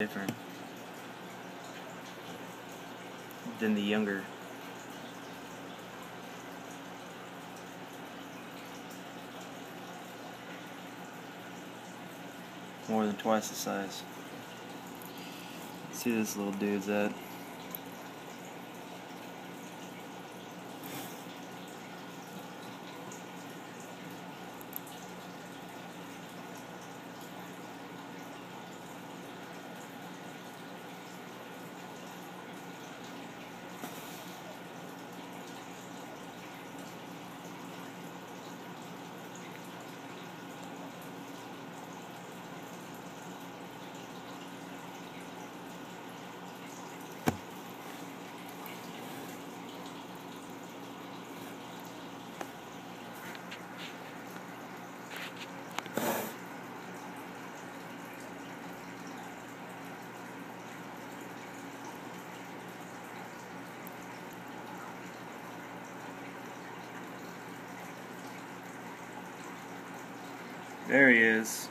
different than the younger. More than twice the size. See this little dude's at. There he is.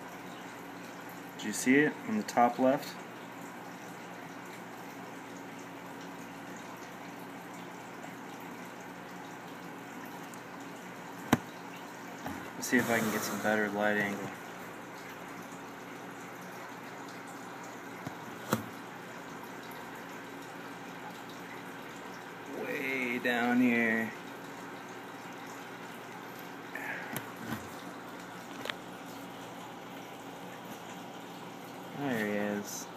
Do you see it in the top left? Let's see if I can get some better light angle. Way down here. There he is.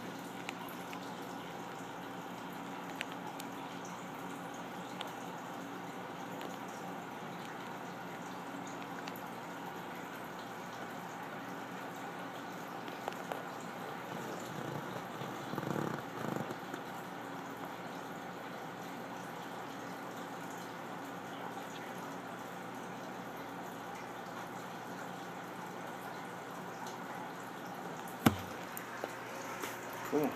Cool.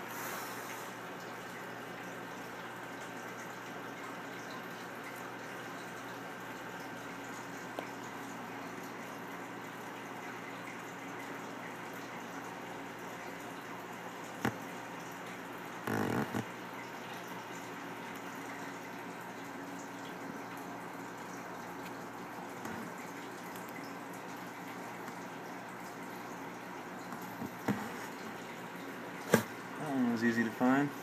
That one easy to find.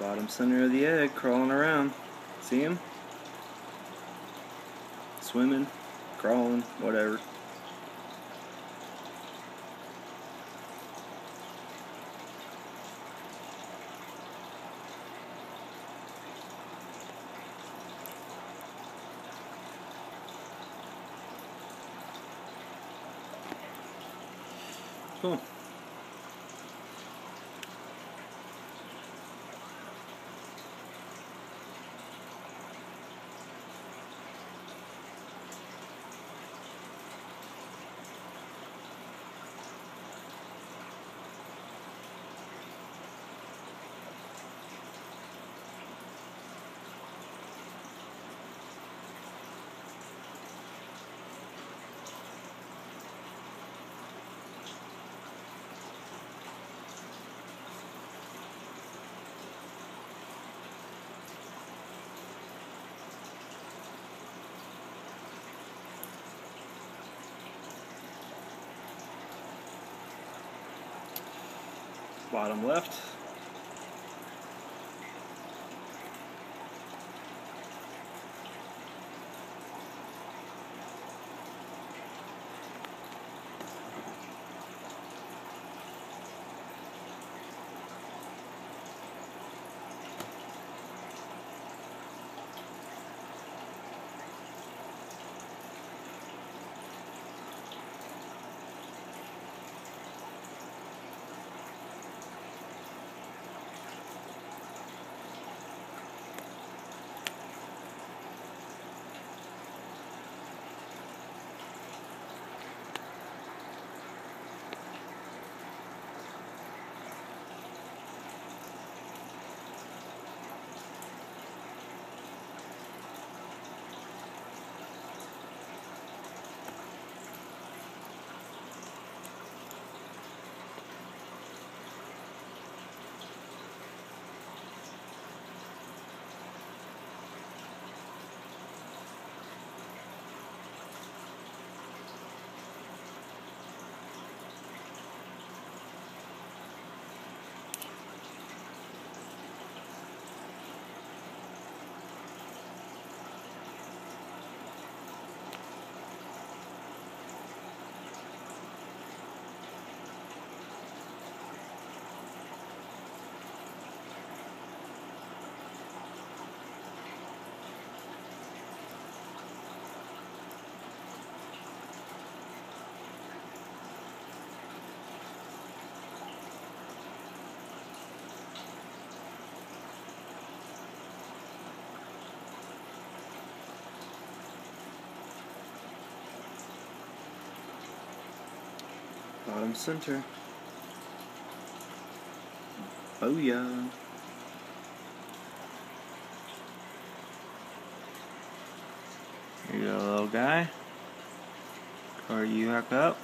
Bottom center of the egg crawling around. See him? Swimming, crawling, whatever. Cool. Bottom left. Bottom center. Oh yeah. Here you go, little guy. Car you hack up.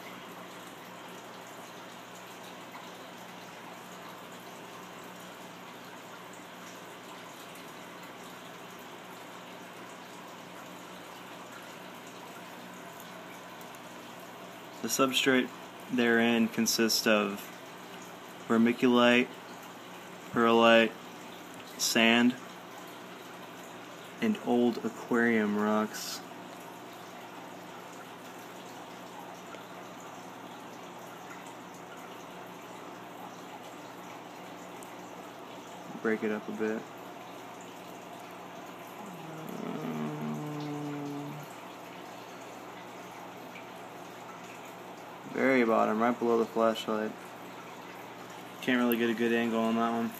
The substrate therein consists of vermiculite, perlite, sand, and old aquarium rocks. Break it up a bit. Bottom, right below the flashlight. Can't really get a good angle on that one.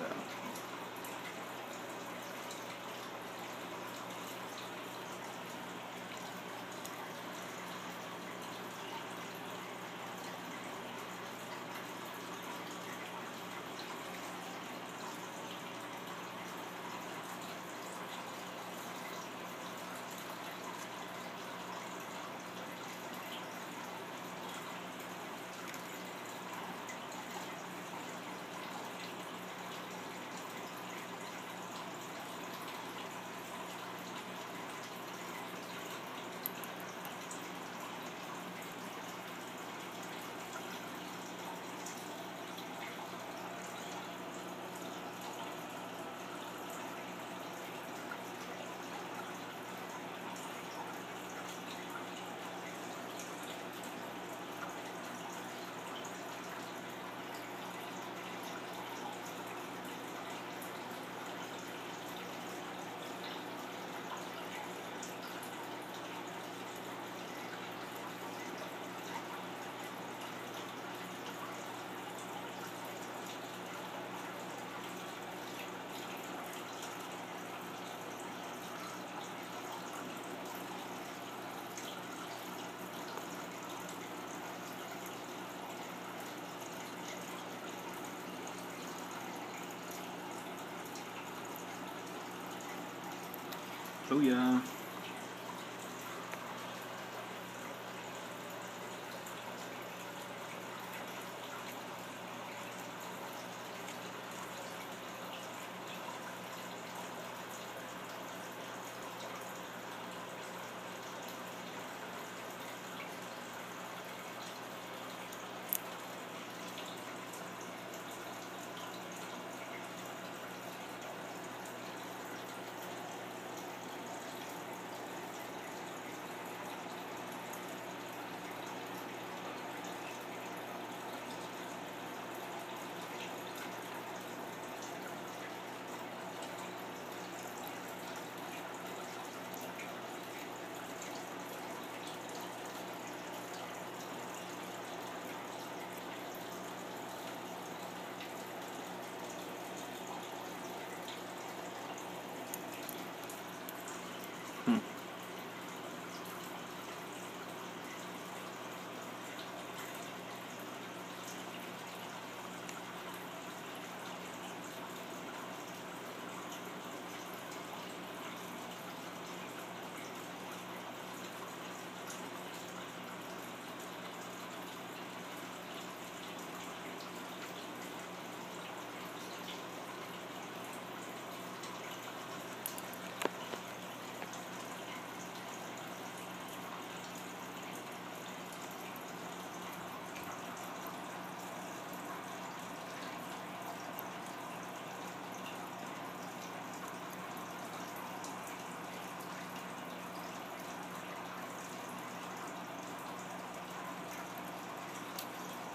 Out. Oh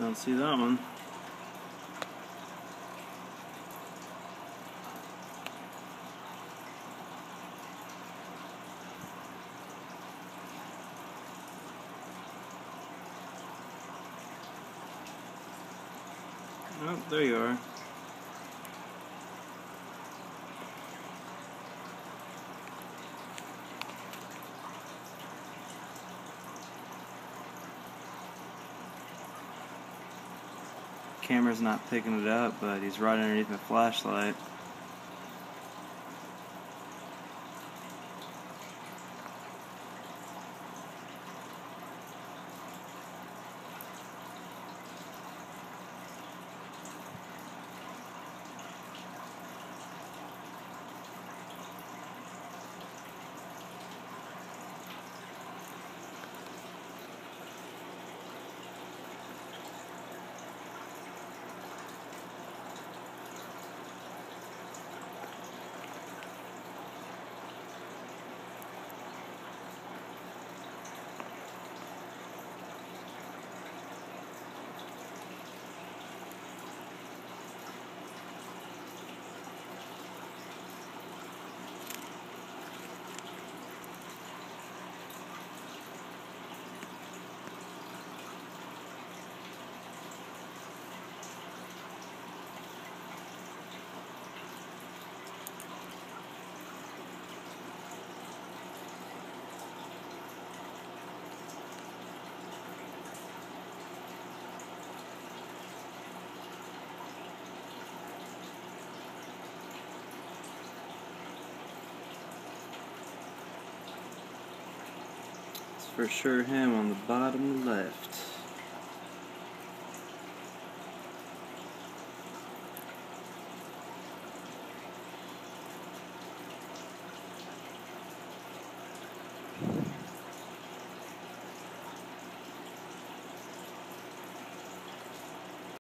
Don't see that one. Oh, there you are. Camera's not picking it up, but he's right underneath my flashlight. For sure him on the bottom left.